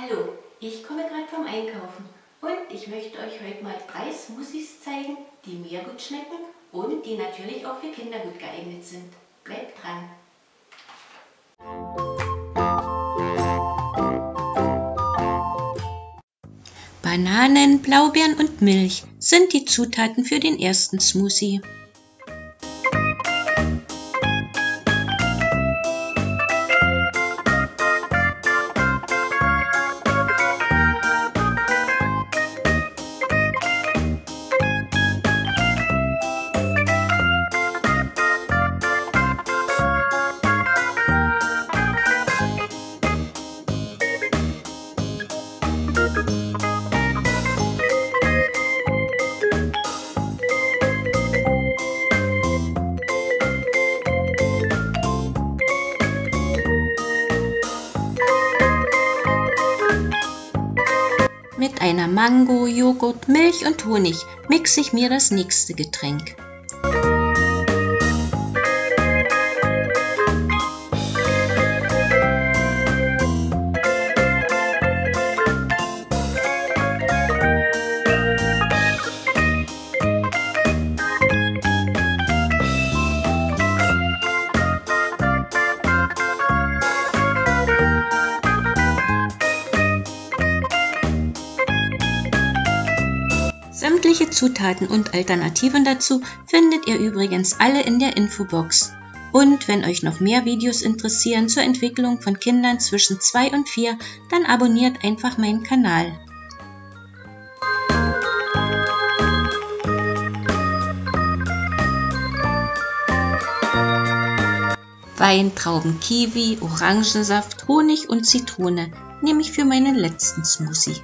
Hallo, ich komme gerade vom Einkaufen und ich möchte euch heute mal drei Smoothies zeigen, die mir gut schmecken und die natürlich auch für Kinder gut geeignet sind. Bleibt dran! Bananen, Blaubeeren und Milch sind die Zutaten für den ersten Smoothie. Mit einer Mango, Joghurt, Milch und Honig mixe ich mir das nächste Getränk. Sämtliche Zutaten und Alternativen dazu findet ihr übrigens alle in der Infobox. Und wenn euch noch mehr Videos interessieren zur Entwicklung von Kindern zwischen 2 und 4, dann abonniert einfach meinen Kanal. Wein, Trauben, Kiwi, Orangensaft, Honig und Zitrone nehme ich für meinen letzten Smoothie.